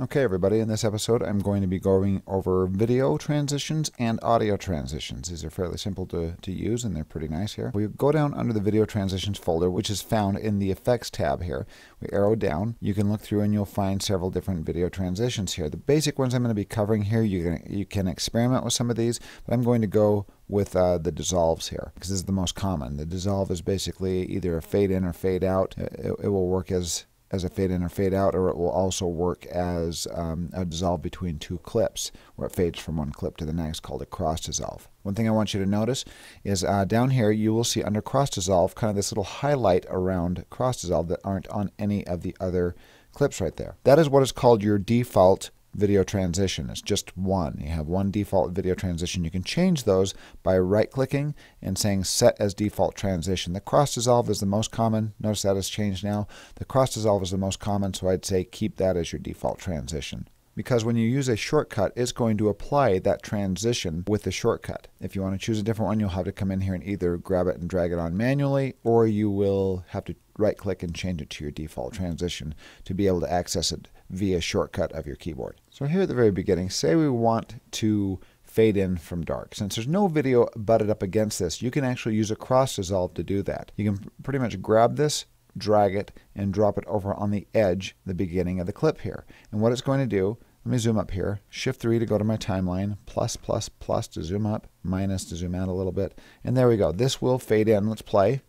Okay, everybody, in this episode, I'm going to be going over video transitions and audio transitions. These are fairly simple to, to use and they're pretty nice here. We go down under the video transitions folder, which is found in the effects tab here. We arrow down. You can look through and you'll find several different video transitions here. The basic ones I'm going to be covering here, you can, you can experiment with some of these, but I'm going to go with uh, the dissolves here because this is the most common. The dissolve is basically either a fade in or fade out. It, it will work as as a fade in or fade out, or it will also work as um, a dissolve between two clips, where it fades from one clip to the next, called a cross dissolve. One thing I want you to notice is uh, down here you will see under cross dissolve kind of this little highlight around cross dissolve that aren't on any of the other clips right there. That is what is called your default video transition. It's just one. You have one default video transition. You can change those by right clicking and saying set as default transition. The cross dissolve is the most common. Notice that has changed now. The cross dissolve is the most common, so I'd say keep that as your default transition because when you use a shortcut, it's going to apply that transition with the shortcut. If you want to choose a different one, you'll have to come in here and either grab it and drag it on manually, or you will have to right click and change it to your default transition to be able to access it via shortcut of your keyboard. So here at the very beginning, say we want to fade in from dark. Since there's no video butted up against this, you can actually use a cross dissolve to do that. You can pretty much grab this, drag it, and drop it over on the edge, the beginning of the clip here. And what it's going to do let me zoom up here. Shift 3 to go to my timeline. Plus, plus, plus to zoom up. Minus to zoom out a little bit. And there we go. This will fade in. Let's play.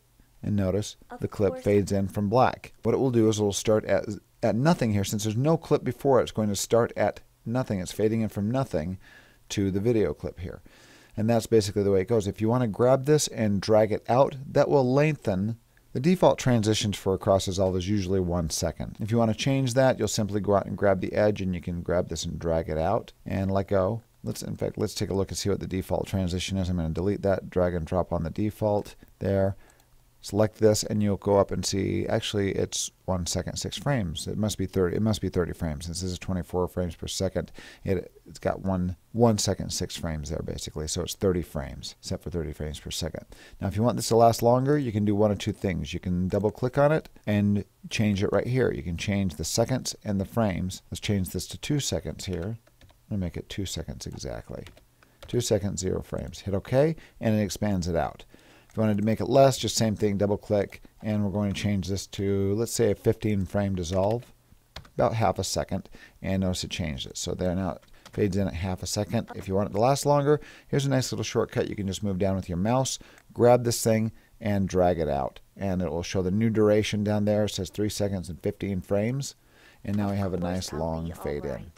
And notice of the clip fades in from black. What it will do is it will start at, at nothing here. Since there's no clip before it's going to start at nothing. It's fading in from nothing to the video clip here. And that's basically the way it goes. If you want to grab this and drag it out, that will lengthen the default transitions for a cross dissolve is usually one second. If you want to change that, you'll simply go out and grab the edge and you can grab this and drag it out and let go. Let's, in fact, let's take a look and see what the default transition is. I'm going to delete that, drag and drop on the default there select this and you'll go up and see. Actually it's one second six frames. It must be 30 it must be 30 frames. Since this is 24 frames per second. It, it's got one one second six frames there basically. So it's 30 frames set for 30 frames per second. Now if you want this to last longer you can do one of two things. You can double click on it and change it right here. You can change the seconds and the frames. Let's change this to two seconds here. Me make it two seconds exactly. Two seconds zero frames. Hit ok and it expands it out you wanted to make it less, just same thing, double click, and we're going to change this to, let's say, a 15 frame dissolve, about half a second, and notice it changed it. So there now it fades in at half a second. If you want it to last longer, here's a nice little shortcut. You can just move down with your mouse, grab this thing, and drag it out. And it will show the new duration down there. It says 3 seconds and 15 frames. And now we have a nice long fade in.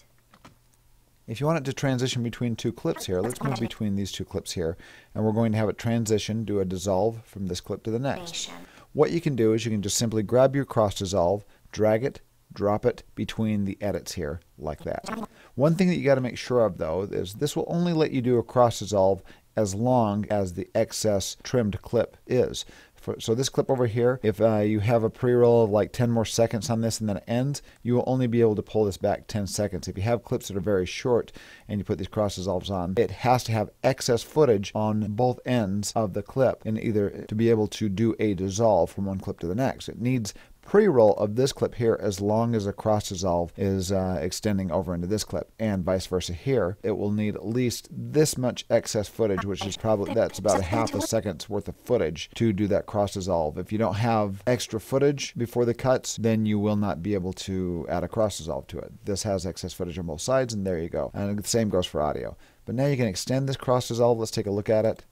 If you want it to transition between two clips here, let's move between these two clips here. And we're going to have it transition, do a dissolve from this clip to the next. What you can do is you can just simply grab your cross dissolve, drag it, drop it between the edits here like that. One thing that you got to make sure of though is this will only let you do a cross dissolve as long as the excess trimmed clip is. For, so this clip over here, if uh, you have a pre-roll of like 10 more seconds on this and then it ends, you will only be able to pull this back 10 seconds. If you have clips that are very short and you put these cross dissolves on, it has to have excess footage on both ends of the clip in either to be able to do a dissolve from one clip to the next. It needs pre-roll of this clip here as long as the cross dissolve is uh, extending over into this clip. And vice versa here it will need at least this much excess footage which is probably that's about a half a second's worth of footage to do that cross dissolve. If you don't have extra footage before the cuts then you will not be able to add a cross dissolve to it. This has excess footage on both sides and there you go. And the same goes for audio. But now you can extend this cross dissolve. Let's take a look at it.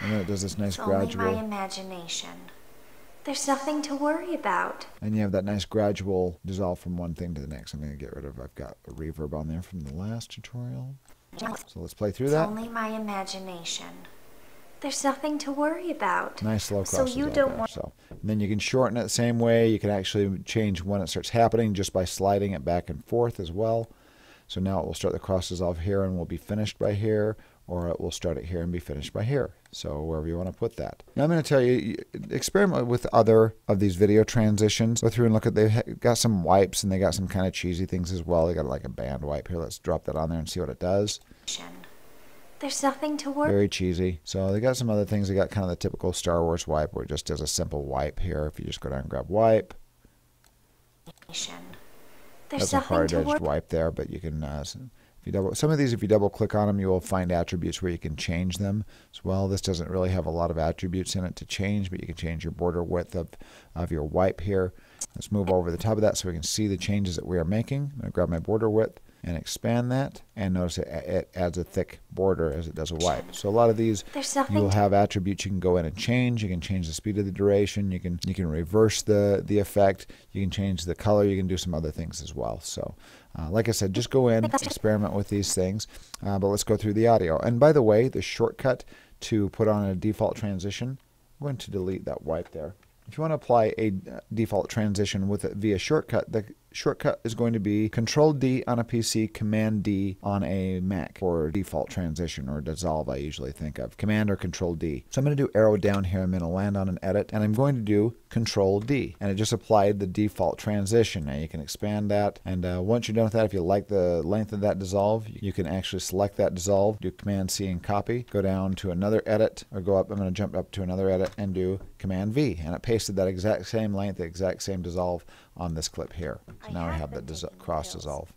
And then it does this nice it's gradual only my imagination there's nothing to worry about. And you have that nice gradual dissolve from one thing to the next. I'm going to get rid of, I've got a reverb on there from the last tutorial. So let's play through it's that. only my imagination. There's nothing to worry about. Nice cross So you don't want. So and then you can shorten it the same way. You can actually change when it starts happening just by sliding it back and forth as well. So now it will start the cross dissolve here and we'll be finished by here, or it will start it here and be finished by here. So wherever you want to put that. Now I'm going to tell you, experiment with other of these video transitions. Go through and look at, they've got some wipes and they got some kind of cheesy things as well. They got like a band wipe here. Let's drop that on there and see what it does. There's nothing to worry. Very cheesy. So they got some other things. They got kind of the typical Star Wars wipe where it just does a simple wipe here. If you just go down and grab wipe. There's That's a hard to edged wipe there, but you can. Uh, if you double, some of these, if you double click on them, you will find attributes where you can change them as well. This doesn't really have a lot of attributes in it to change, but you can change your border width of, of your wipe here. Let's move over the top of that so we can see the changes that we are making. I'm going to grab my border width and expand that, and notice it, it adds a thick border as it does a wipe. So a lot of these you'll have attributes you can go in and change. You can change the speed of the duration. You can you can reverse the the effect. You can change the color. You can do some other things as well. So, uh, like I said, just go in, experiment with these things. Uh, but let's go through the audio. And by the way, the shortcut to put on a default transition, I'm going to delete that wipe there. If you want to apply a uh, default transition with it via shortcut, the shortcut is going to be Control D on a PC, Command D on a Mac for default transition or dissolve. I usually think of Command or Control D. So I'm going to do arrow down here. I'm going to land on an edit, and I'm going to do Control D, and it just applied the default transition. Now you can expand that, and uh, once you're done with that, if you like the length of that dissolve, you can actually select that dissolve, do Command C and copy, go down to another edit, or go up. I'm going to jump up to another edit and do Command V, and it pasted that exact same length, the exact same dissolve on this clip here. So I now we have the cross dissolve.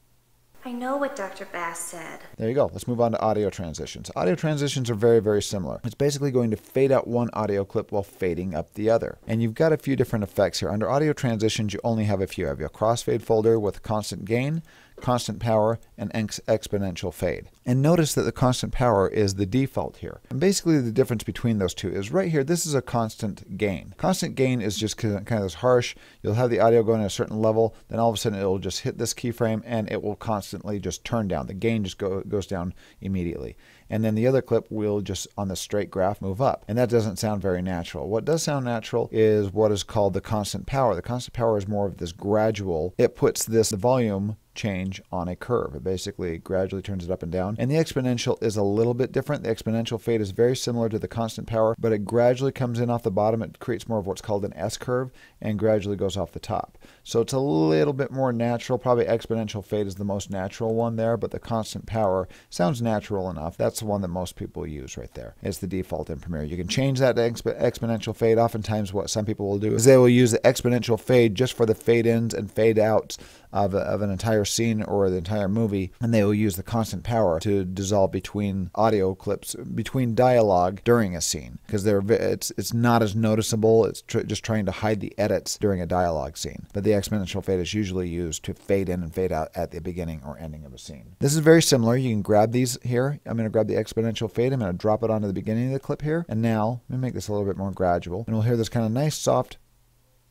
I know what Dr. Bass said. There you go. Let's move on to audio transitions. Audio transitions are very, very similar. It's basically going to fade out one audio clip while fading up the other. And you've got a few different effects here. Under audio transitions, you only have a few. You have your crossfade folder with constant gain, constant power, and ex- exponential fade. And notice that the constant power is the default here. And basically, the difference between those two is right here, this is a constant gain. Constant gain is just kind of this harsh. You'll have the audio going at a certain level, then all of a sudden it'll just hit this keyframe and it will constantly just turn down. The gain just go, goes down immediately. And then the other clip will just on the straight graph move up. And that doesn't sound very natural. What does sound natural is what is called the constant power. The constant power is more of this gradual, it puts this volume change on a curve. It basically gradually turns it up and down. And the exponential is a little bit different. The exponential fade is very similar to the constant power, but it gradually comes in off the bottom. It creates more of what's called an S curve and gradually goes off the top. So it's a little bit more natural. Probably exponential fade is the most natural one there, but the constant power sounds natural enough. That's the one that most people use right there. It's the default in Premiere. You can change that to exp- exponential fade. Oftentimes, what some people will do is they will use the exponential fade just for the fade ins and fade outs of, a, of an entire scene or the entire movie, and they will use the constant power to dissolve between audio clips, between dialogue during a scene, because they're it's it's not as noticeable. It's tr- just trying to hide the edits during a dialogue scene. But the exponential fade is usually used to fade in and fade out at the beginning or ending of a scene. This is very similar. You can grab these here. I'm going to grab the exponential fade. I'm going to drop it onto the beginning of the clip here, and now let me make this a little bit more gradual, and we'll hear this kind of nice soft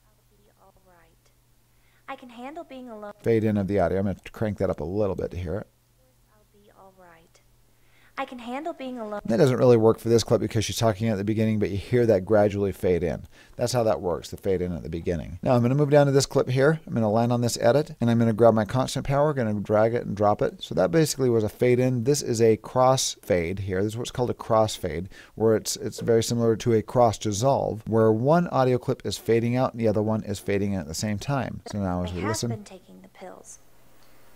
I'll be all right. I can handle being alone. fade in of the audio. I'm going to crank that up a little bit to hear it. I'll be all right. I can handle being alone. That doesn't really work for this clip because she's talking at the beginning, but you hear that gradually fade in. That's how that works, the fade in at the beginning. Now I'm going to move down to this clip here. I'm going to land on this edit, and I'm going to grab my constant power, going to drag it and drop it. So that basically was a fade in. This is a cross fade here. This is what's called a cross fade, where it's it's very similar to a cross dissolve, where one audio clip is fading out and the other one is fading in at the same time. So now as we listen, been taking the pills.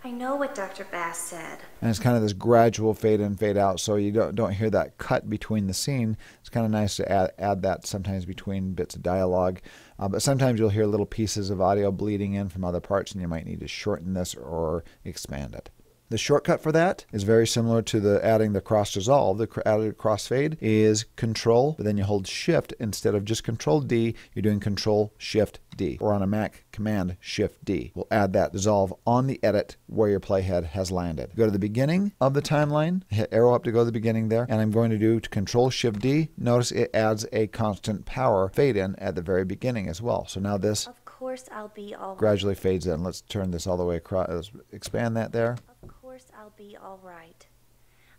I know what Dr. Bass said. and it's kind of this gradual fade in, fade out, so you don't don't hear that cut between the scene. It's kind of nice to add add that sometimes between bits of dialogue, uh, but sometimes you'll hear little pieces of audio bleeding in from other parts, and you might need to shorten this or expand it. The shortcut for that is very similar to the adding the cross dissolve. The added crossfade is Control, but then you hold Shift instead of just Control D. You're doing Control Shift D, or on a Mac, Command Shift D. We'll add that dissolve on the edit where your playhead has landed. Go to the beginning of the timeline, hit arrow up to go to the beginning there, and I'm going to do Control Shift D. Notice it adds a constant power fade in at the very beginning as well. So now this Of course I'll be all gradually fades in. Let's turn this all the way across. Let's expand that there. Course I'll be all right.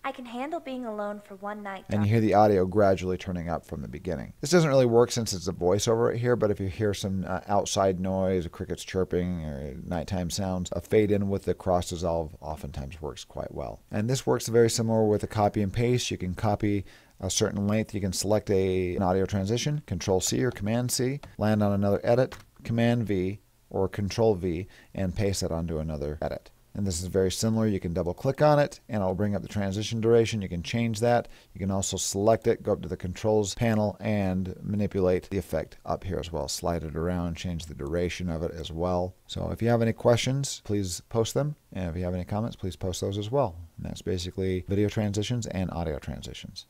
I can handle being alone for one night. and you hear the audio gradually turning up from the beginning. This doesn't really work since it's a voiceover right here, but if you hear some uh, outside noise, crickets chirping, or nighttime sounds, a fade in with the cross dissolve oftentimes works quite well. And this works very similar with a copy and paste. You can copy a certain length. You can select a, an audio transition, Control C or Command C, land on another edit, Command V or Control V, and paste it onto another edit. And this is very similar. You can double click on it and it'll bring up the transition duration. You can change that. You can also select it, go up to the controls panel and manipulate the effect up here as well. Slide it around, change the duration of it as well. So if you have any questions, please post them. And if you have any comments, please post those as well. And that's basically video transitions and audio transitions.